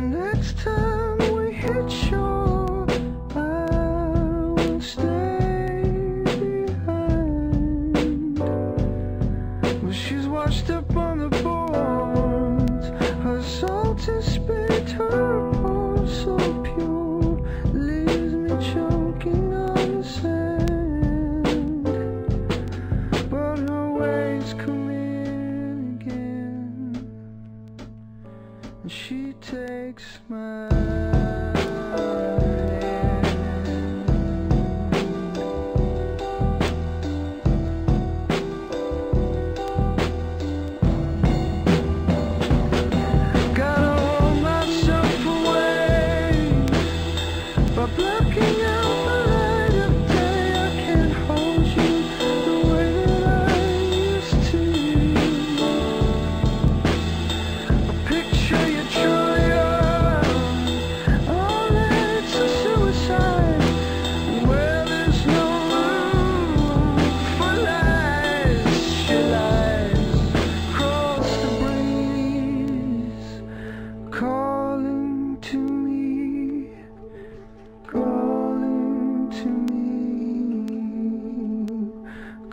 next time we hit shore, I will stay behind. Well, she's washed up on the boards, her salt salty spit, her pore so pure, leaves me choking on the sand. But her waves come she takes my